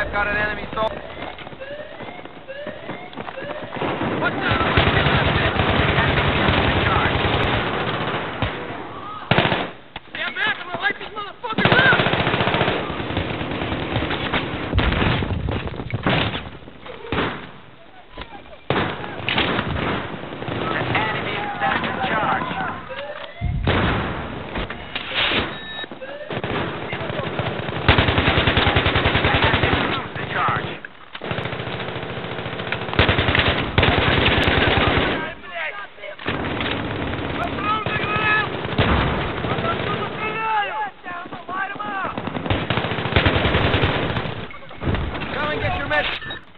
I've got an enemy soldier. What the? Yes!